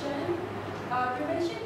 prevention. Uh, prevention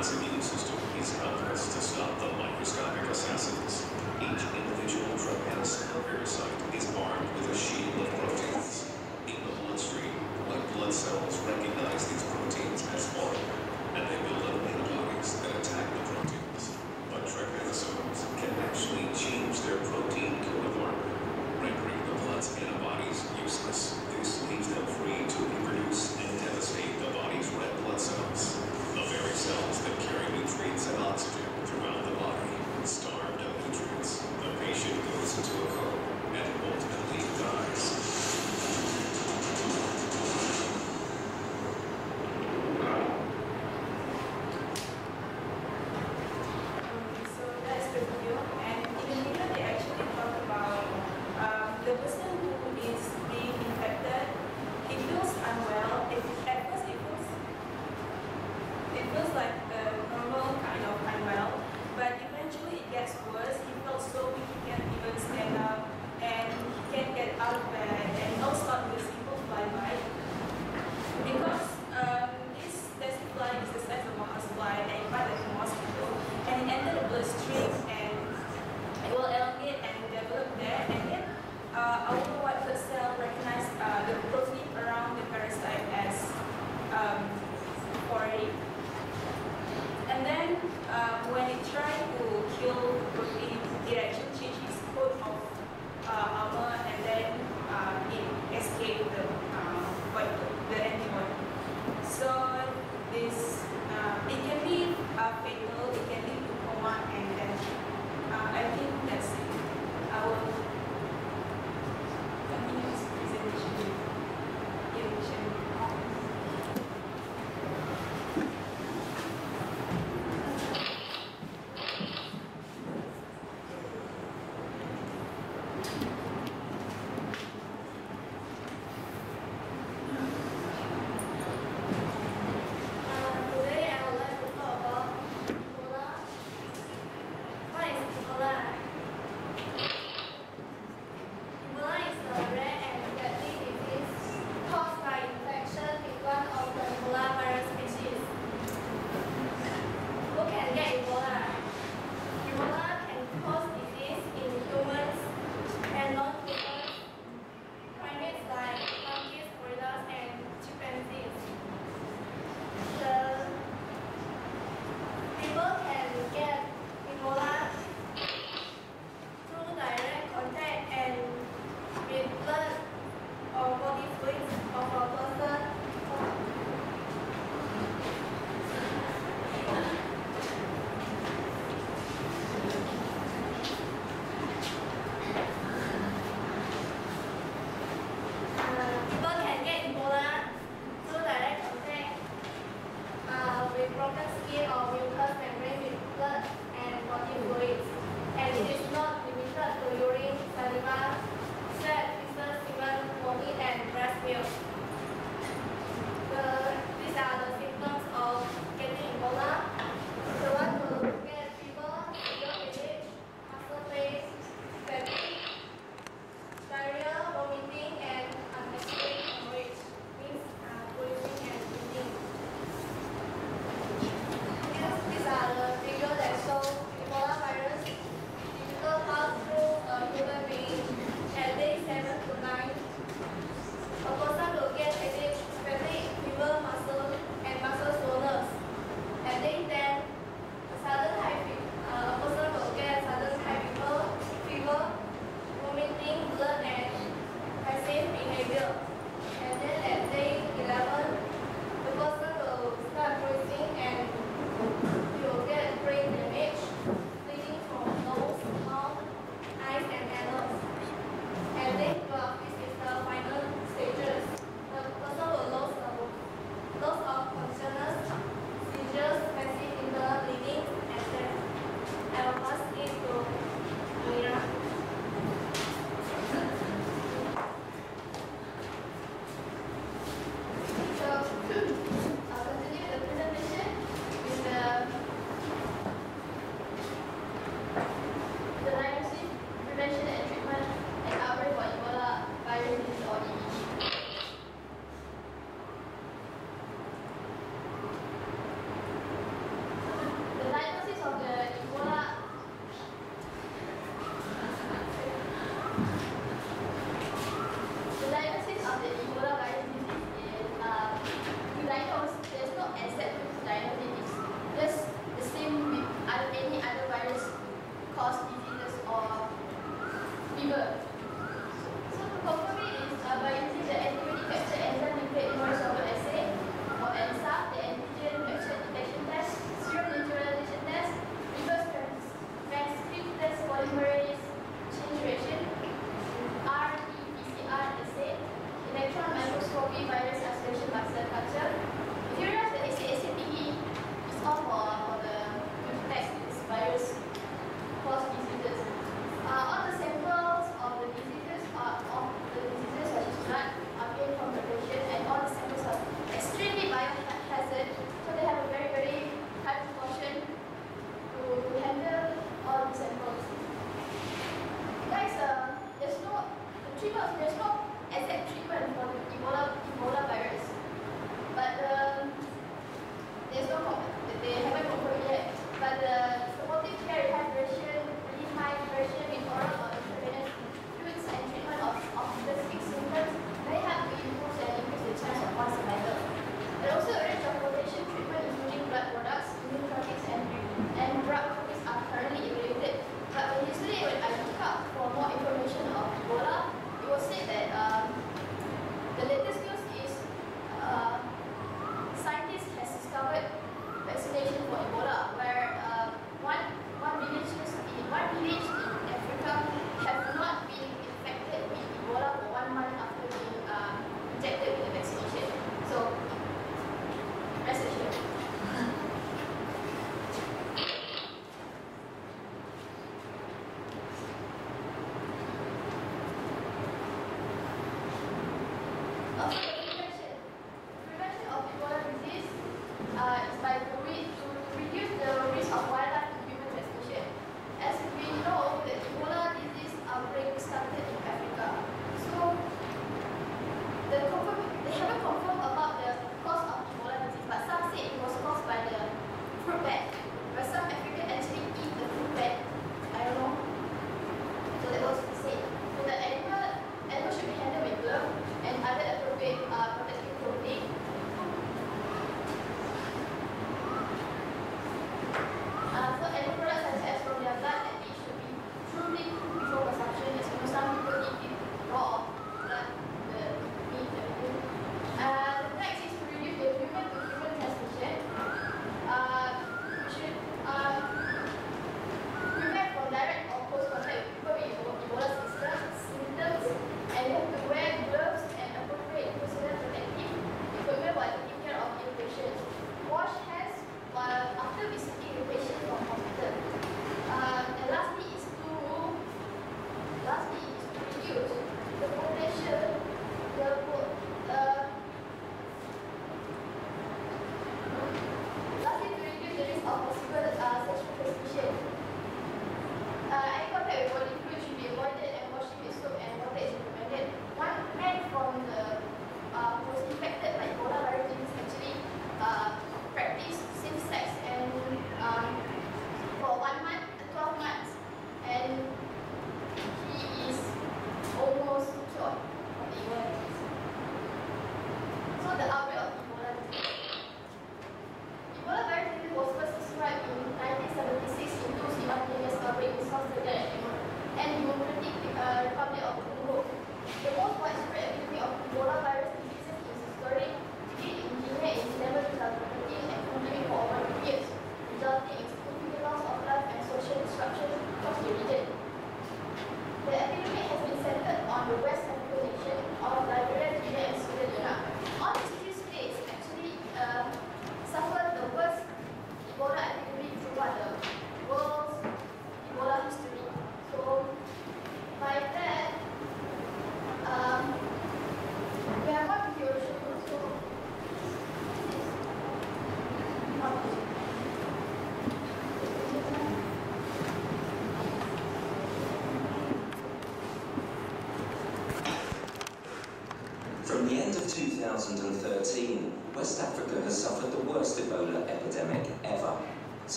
its immune system is helpless to stop the microscopic assassins, each individual.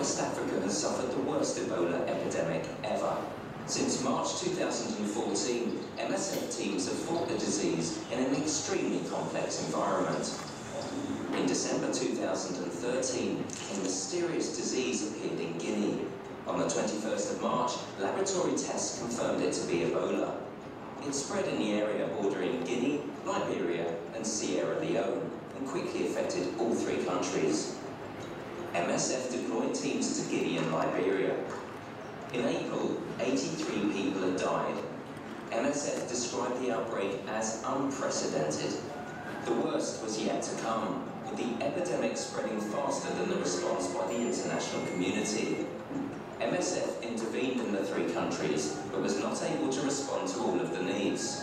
West Africa has suffered the worst Ebola epidemic ever. Since March 2014, MSF teams have fought the disease in an extremely complex environment. In December 2013, a mysterious disease appeared in Guinea. On the 21st of March, laboratory tests confirmed it to be Ebola. It spread in the area bordering Guinea, Liberia and Sierra Leone, and quickly affected all three countries. MSF deployed teams to Guinea and Liberia. In April, 83 people had died. MSF described the outbreak as unprecedented. The worst was yet to come, with the epidemic spreading faster than the response by the international community. MSF intervened in the three countries, but was not able to respond to all of the needs.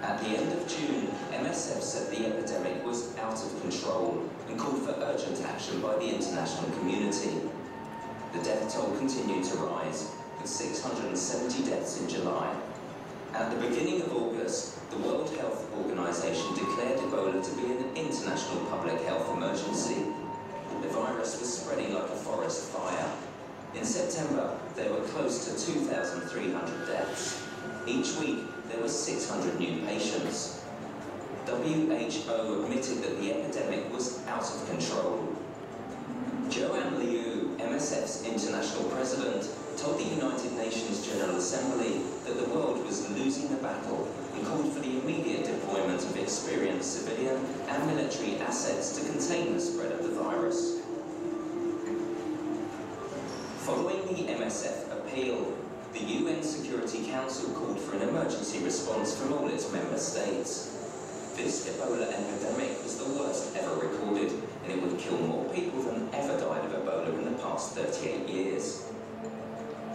At the end of June, MSF said the epidemic was out of control and called for urgent action by the international community. The death toll continued to rise, with 670 deaths in July. At the beginning of August, the World Health Organization declared Ebola to be an international public health emergency. The virus was spreading like a forest fire. In September, there were close to 2,300 deaths. Each week, there were 600 new patients. WHO admitted that the epidemic was out of control. Joanne Liu, MSF's international president, told the United Nations General Assembly that the world was losing the battle and called for the immediate deployment of experienced civilian and military assets to contain the spread of the virus. Following the MSF appeal, the UN Security Council called for an emergency response from all its member states. This Ebola epidemic was the worst ever recorded, and it would kill more people than ever died of Ebola in the past 38 years.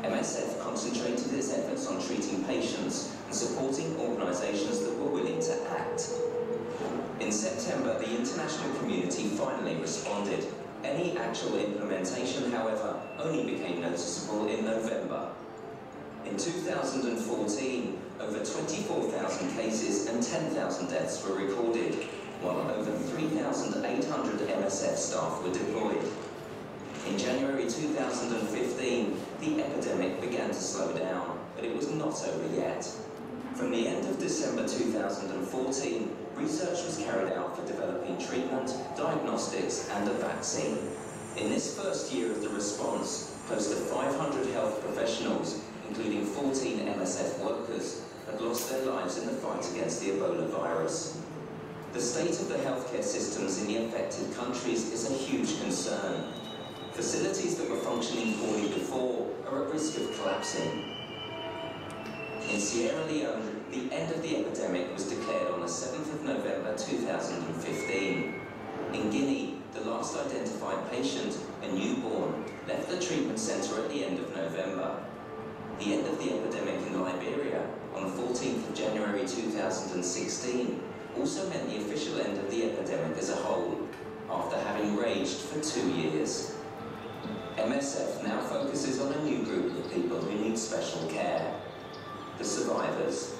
MSF concentrated its efforts on treating patients and supporting organisations that were willing to act. In September, the international community finally responded. Any actual implementation, however, only became noticeable in November. In 2014, over 24,000 cases and 10,000 deaths were recorded, while over 3,800 MSF staff were deployed. In January 2015, the epidemic began to slow down, but it was not over yet. From the end of December 2014, research was carried out for developing treatment, diagnostics, and a vaccine. In this first year of the response, close to 500 health professionals, including 14 MSF workers, had lost their lives in the fight against the Ebola virus. The state of the healthcare systems in the affected countries is a huge concern. Facilities that were functioning poorly before are at risk of collapsing. In Sierra Leone, the end of the epidemic was declared on the 7th of November 2015. In Guinea, the last identified patient, a newborn, left the treatment centre at the end of November. The end of the epidemic in Liberia on the 14th of January 2016 also meant the official end of the epidemic as a whole, after having raged for two years. MSF now focuses on a new group of people who need special care, the survivors.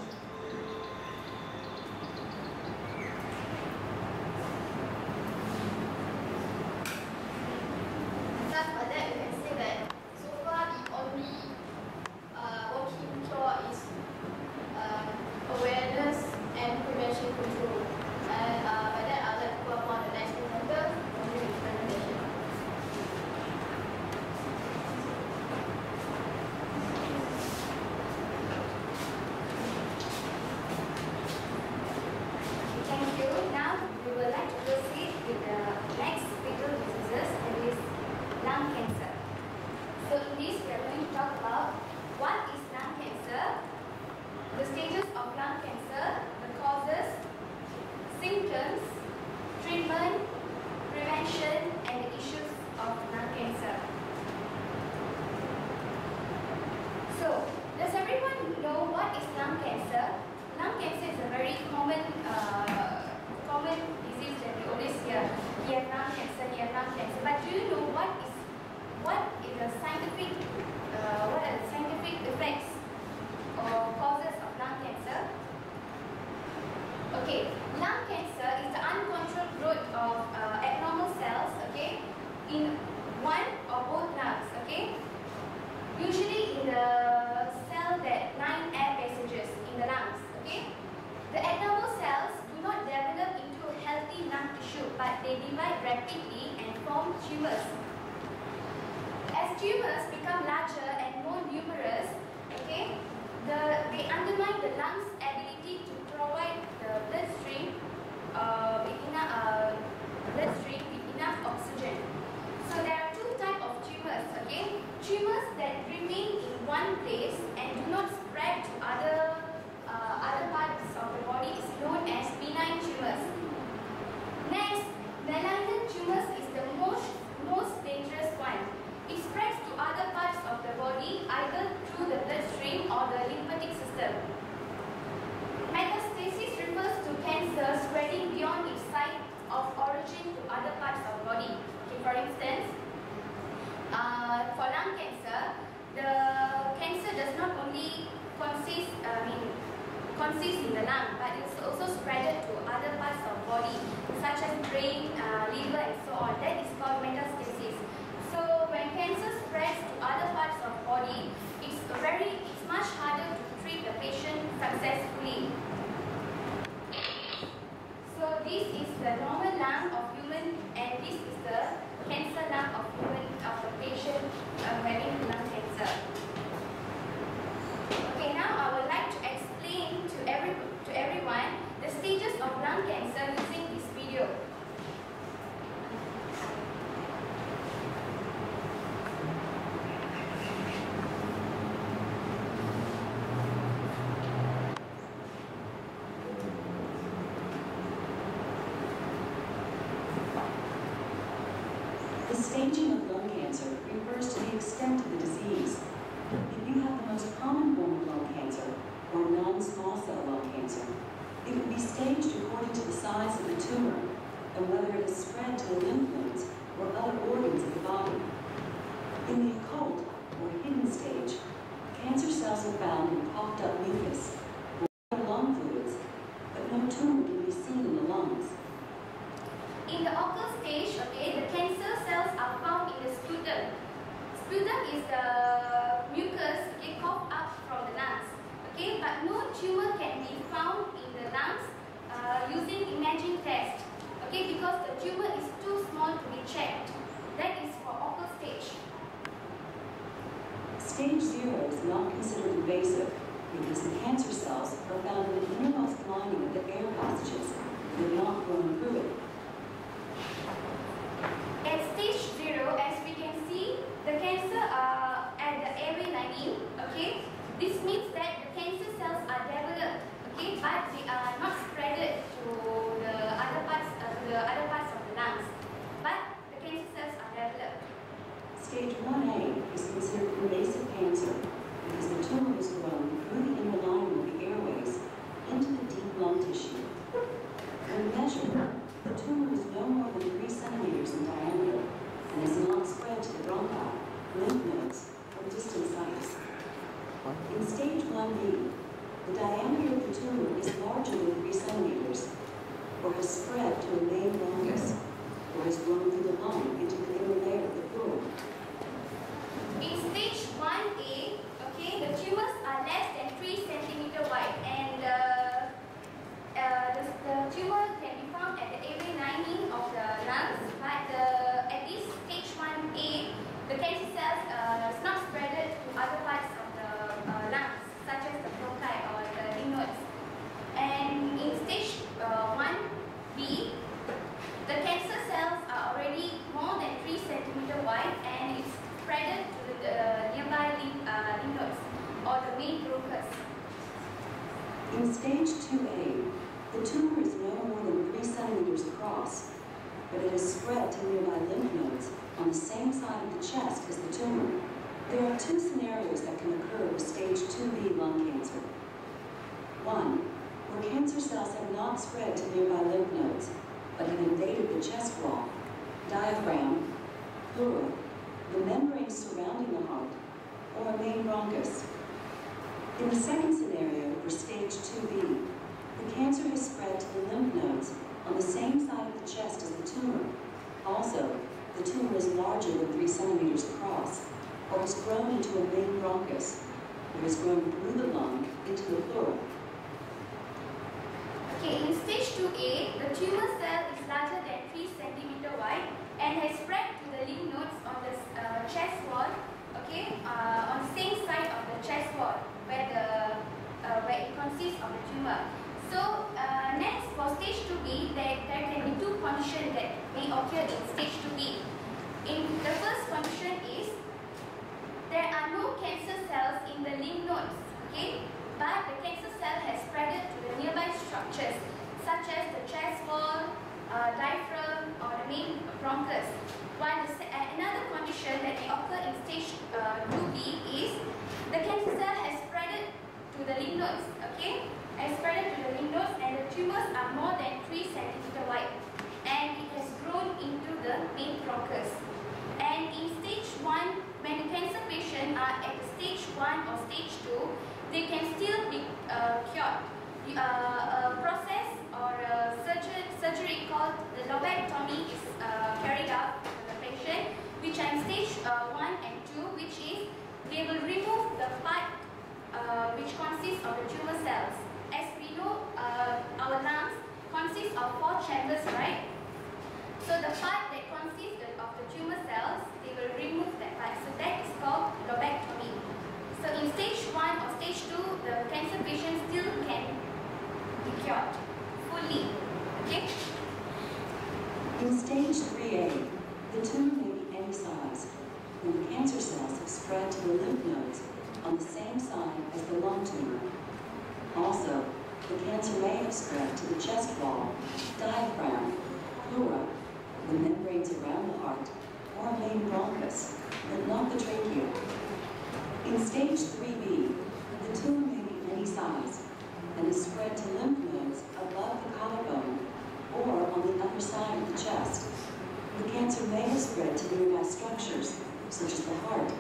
Such as the heart,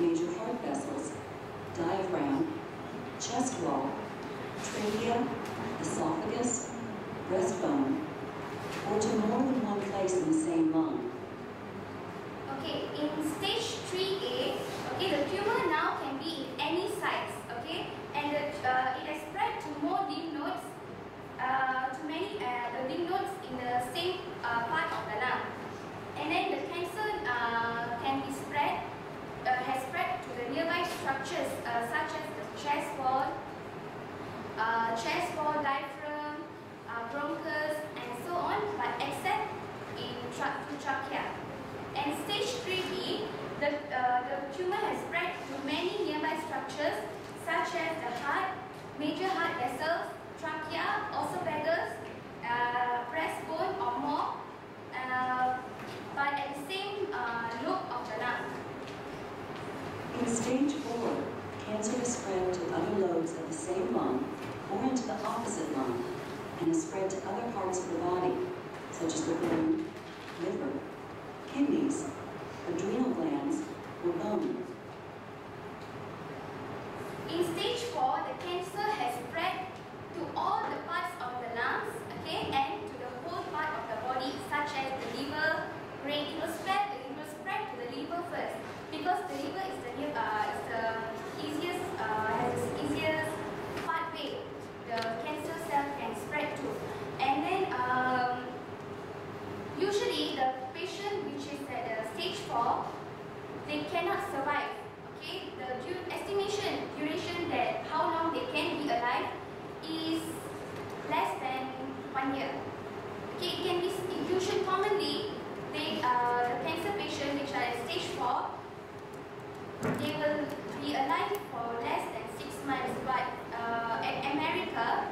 major heart vessels, diaphragm, chest wall, trachea, esophagus, breastbone, or to more than one place in the same lung. Okay, in stage 3A, okay, the tumor now can be in any size, okay, and the, uh, it has spread to more lymph nodes, uh, to many uh, the lymph nodes in the same uh, part of the lung, and then the cancer uh, can be spread, uh, has spread to the nearby structures uh, such as the chest wall, uh, chest wall, diaphragm, uh, bronchus, and so on, but except in tra trachea. And stage 3B, the, uh, the tumor has spread to many nearby structures such as the heart, major heart vessels, trachea, esophagus, breastbone or more, but at the same uh, lobe of the lung. In stage 4, cancer is spread to other lobes of the same lung or into the opposite lung and is spread to other parts of the body, such as the brain, liver, kidneys, adrenal glands, or bone. In stage 4, the cancer has spread to all the parts of the lungs, okay, and to the whole part of the body, such as the liver, brain. It will spread, it will spread to the liver first, because the liver is the uh, is the easiest, uh, has the easiest pathway the cancer cell can spread to. And then, um, usually the patient which is at the stage 4, they cannot survive. Okay, the du estimation duration that how long they can be alive is less than one year. Okay, it can be usually commonly they uh, the cancer patient which are at stage four they will be alive for less than six months. But uh, at America,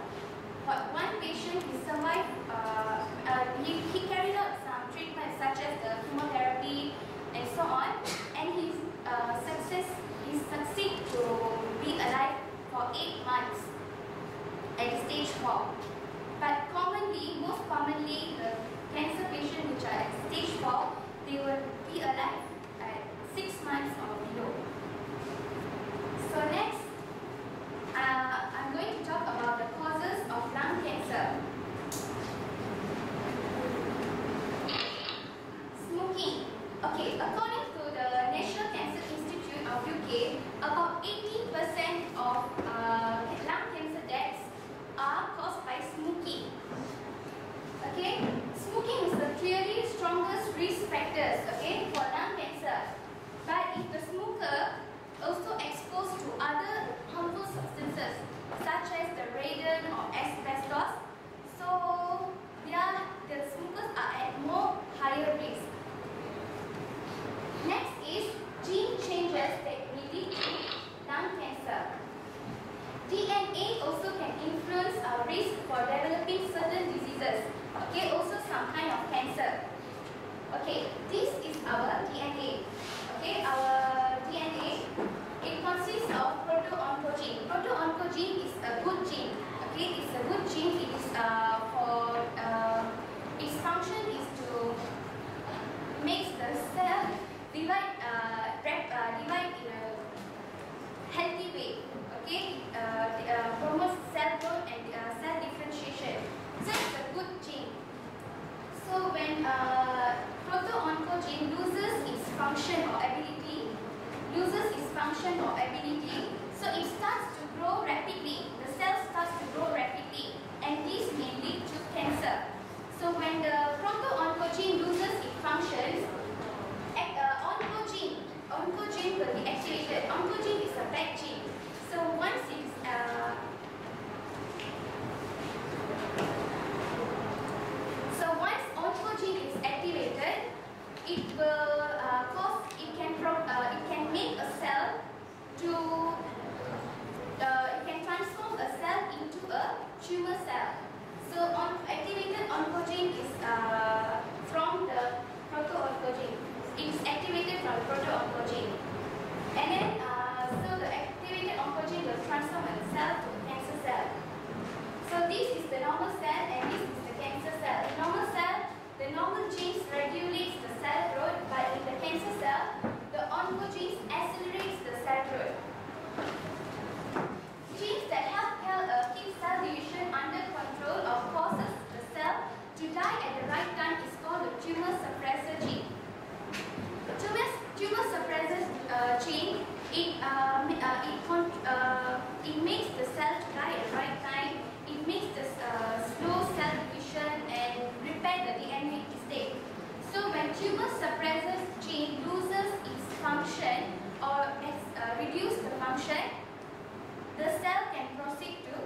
what one patient he survived. Uh, uh, he, he carried out some treatments such as the chemotherapy and so on, and he uh, success he succeed to be alive for eight months at stage four. But commonly, most commonly, the cancer patient which are at stage four, they will be alive at six months or below. So next, uh, I'm going to talk about the causes of lung cancer. Smoking. Okay, according to the National Cancer Institute of UK, about 80% of uh, lung cancer deaths are caused by smoking. Okay, smoking is the clearly strongest risk factors. Okay, for lung cancer. But if the smoker also exposed to other harmful substances such as the radon or asbestos, so yeah, the smokers are at more higher risk. Next is gene changes that lead to lung cancer. DNA also can influence our risk for developing certain diseases. Okay, also some kind of cancer. Okay, this is our DNA. Okay, our DNA, it consists of proto-oncogene. Proto-oncogene is a good gene. Okay, it's a good gene. It is uh, for, uh, its function is to make the cell divide, uh, rep, uh, divide in a healthy way. Okay, uh, it uh, promotes cell growth and uh, cell differentiation. So so when uh, proto-oncogene loses its function or ability, loses its function or ability, so it starts to grow rapidly. The cell starts to grow rapidly and this may lead to cancer. So when the proto-oncogene loses its functions, uh, oncogene, oncogene will be activated. Oncogene is a bad gene. So once it's uh, it will uh, cause it can uh, it can make a cell to uh, it can transform a cell into a tumor cell. So on activated oncogene is uh, from the proto-oncogene. It is activated from proto-oncogene. And then uh, so the activated oncogene will transform a cell to a cancer cell. So this is the normal cell and this is the cancer cell. In normal cell, the normal genes regulates the cell growth, but in the cancer cell, the oncogenes accelerates the cell growth. Genes that help keep cell division under control or causes the cell to die at the right time is called the tumor suppressor gene. Tumor, tumor suppressor uh, gene, it, uh, ma- uh, it, con- uh, it makes the cell to die at the right time. It makes the uh, slow cell division and repair the DNA mistake. So when tumor suppressor gene loses its function or has uh, reduced the function, the cell can proceed to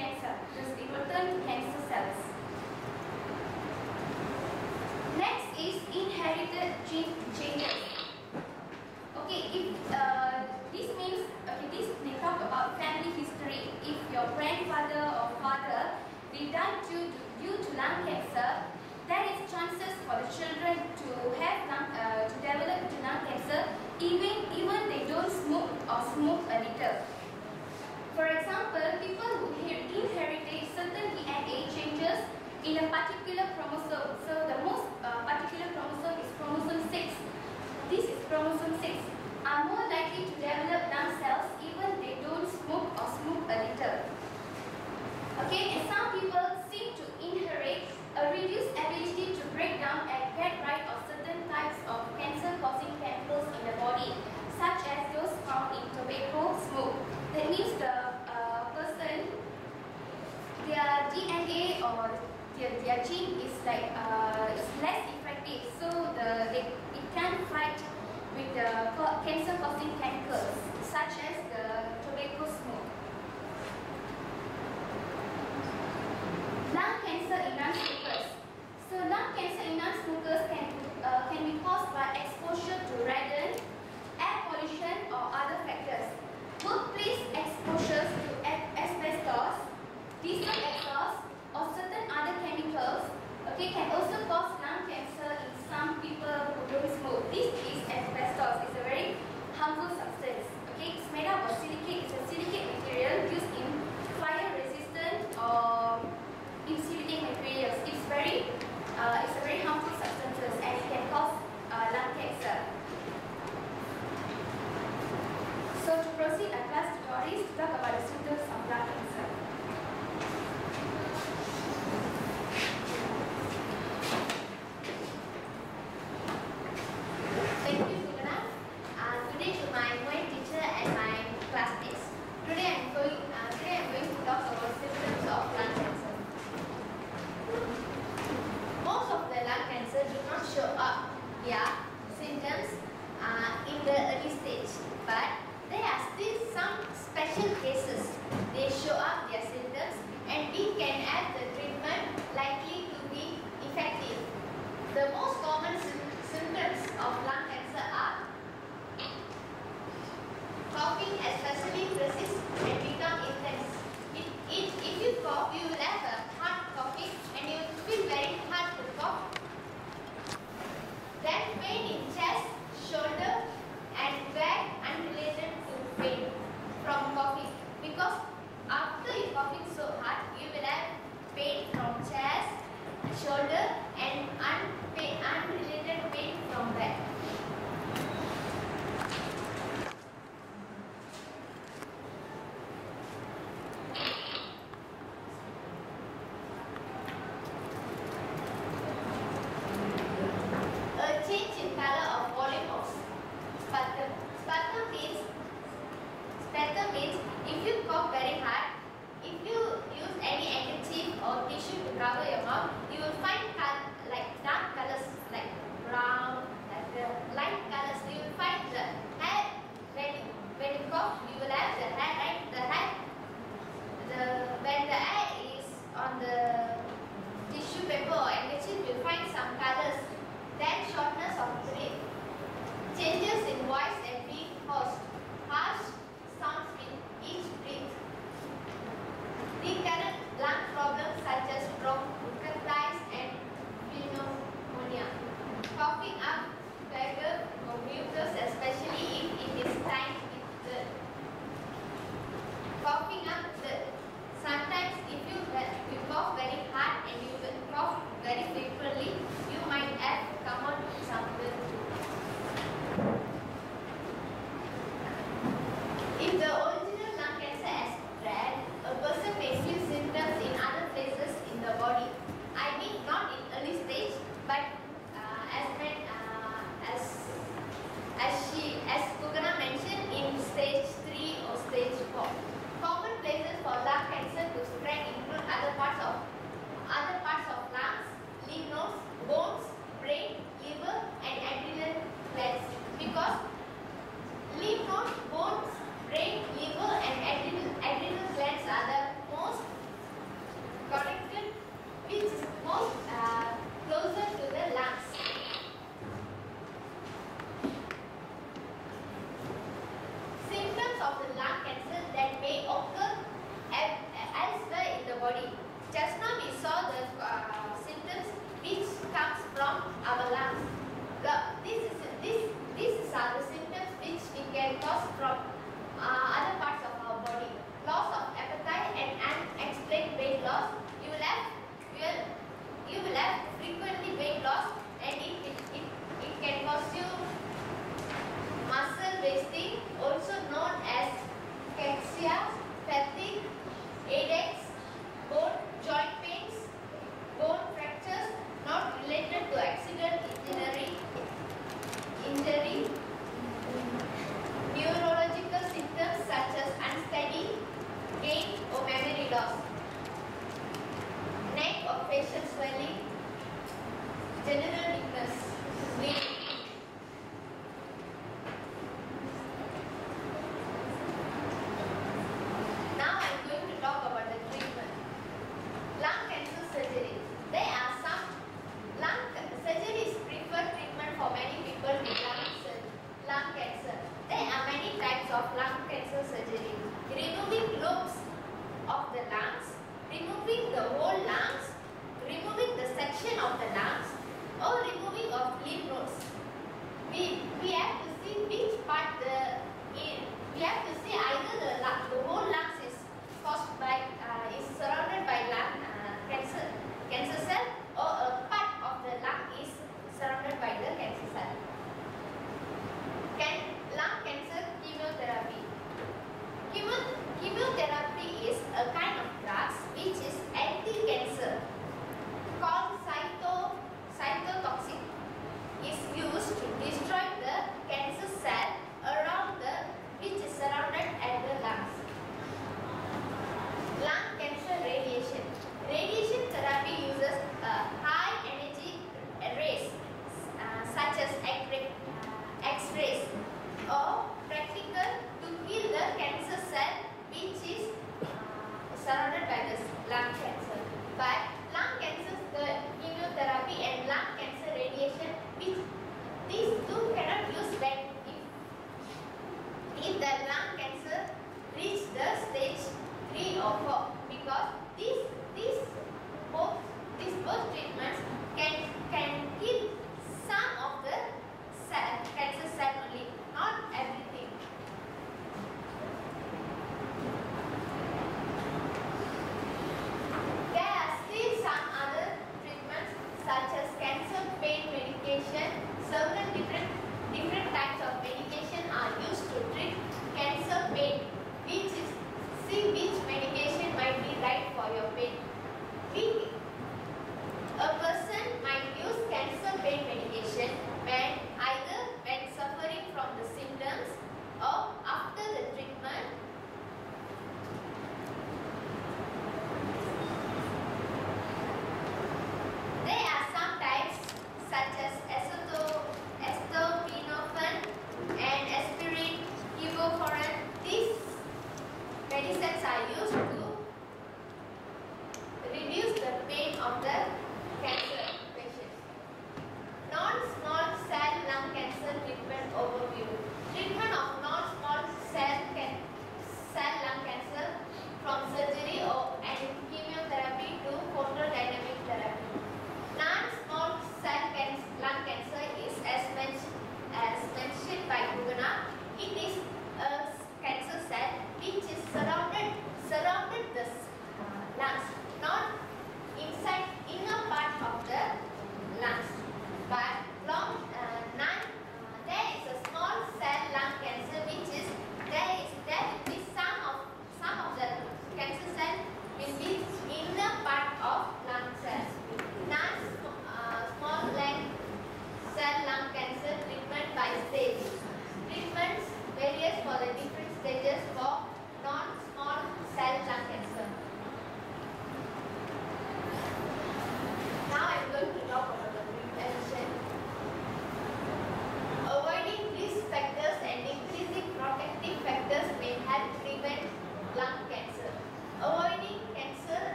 cancer. Thus, it will turn to cancer cells. Next is inherited gene changes. Okay, if uh, this means okay, this they talk about family history. If your grandfather or father they died due to, due to lung cancer, there is chances for the children to have lung, uh, to develop to lung cancer even even they don't smoke or smoke a little. For example, people who he- inherited certain DNA changes in a particular chromosome. So the most uh, particular chromosome is chromosome 6. This is chromosome 6. Are more likely to develop lung cells even they don't smoke or smoke a little. Okay, and some people seem to inherit a reduced ability to break down and get rid of certain types of cancer-causing chemicals in the body, such as those found in tobacco smoke. That means the uh, person, their DNA or their, their gene is like uh, is less effective, so the they, it can fight with the ca- cancer-causing chemicals, such as the tobacco smoke. Lung cancer in non-smokers. So lung cancer in non-smokers can uh, can be caused by exposure to radon, air pollution, or other factors. Workplace exposures to asbestos, diesel exhaust, or certain other chemicals, okay, can also cause lung cancer in some people who don't smoke. This is asbestos. It's a very harmful substance. Okay, it's made up of silicate. It's a silicate material used in fire-resistant or insulating materials. It's very, uh, it's a very harmful substances and it can cause uh, lung cancer. So to proceed, I pass to Doris to talk about the symptoms